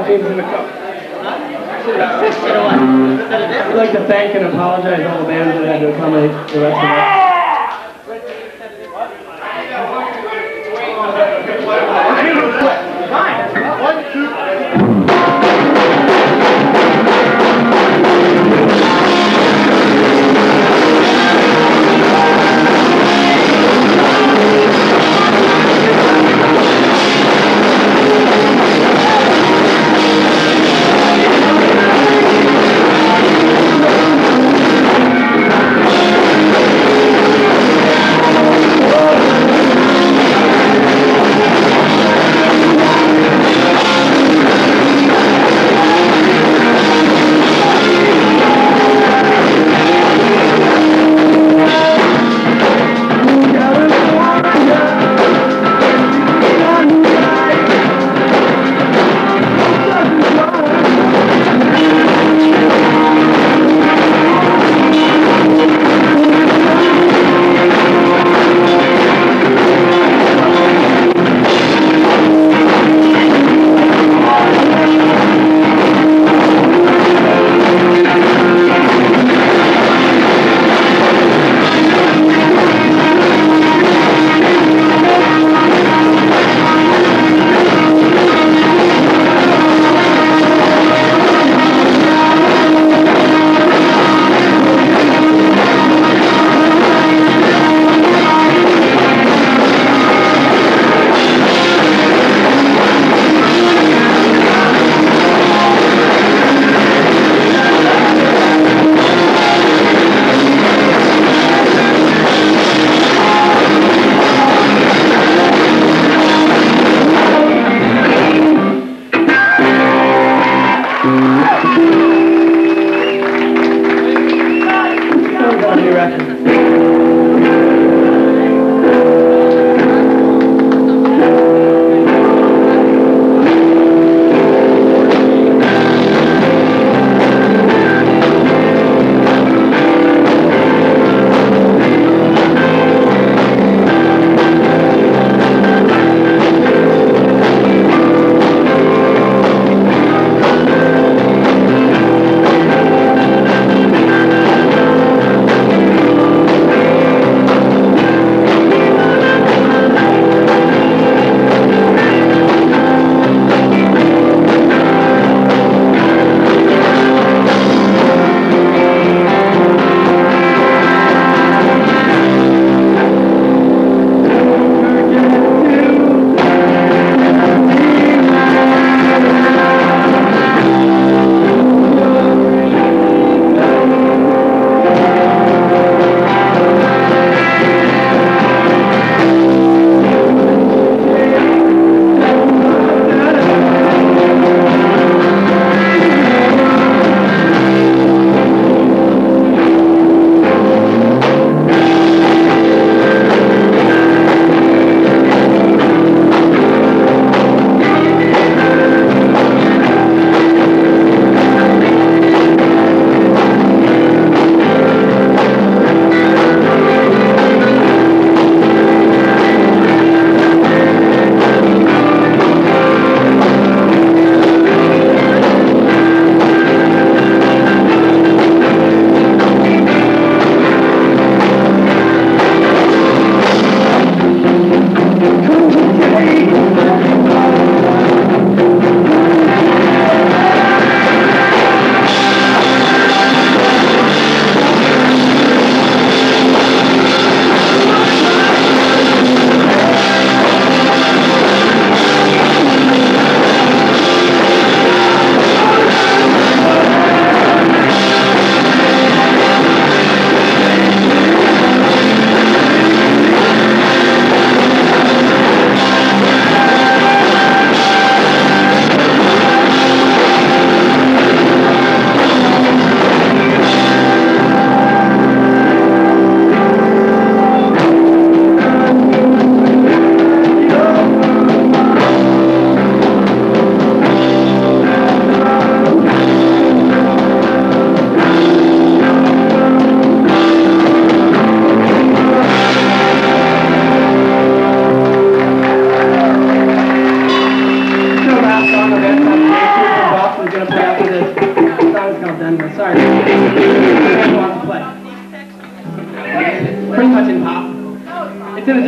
Teams in the cup. I'd like to thank and apologize all the bands that had to accommodate the rest of us.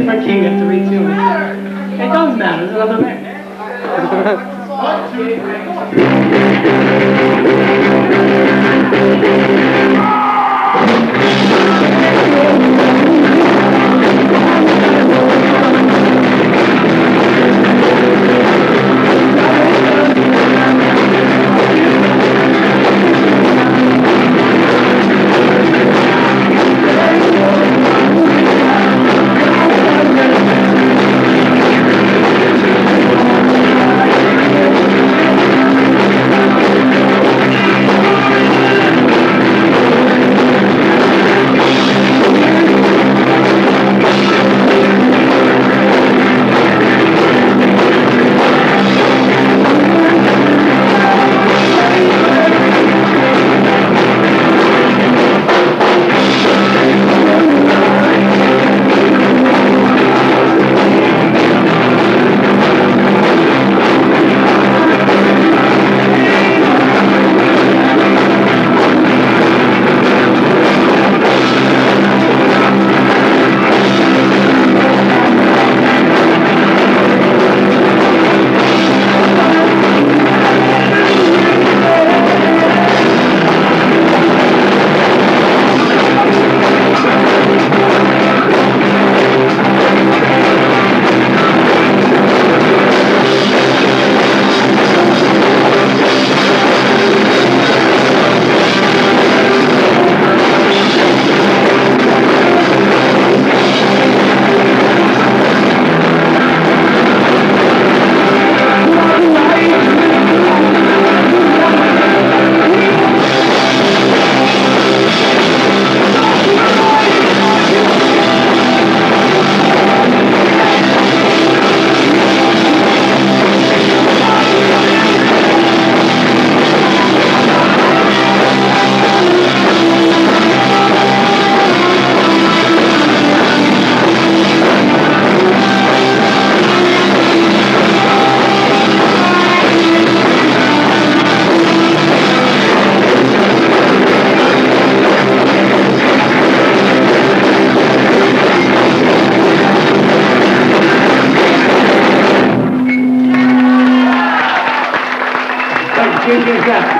Repeat it, to retune it. It doesn't matter, another. Thank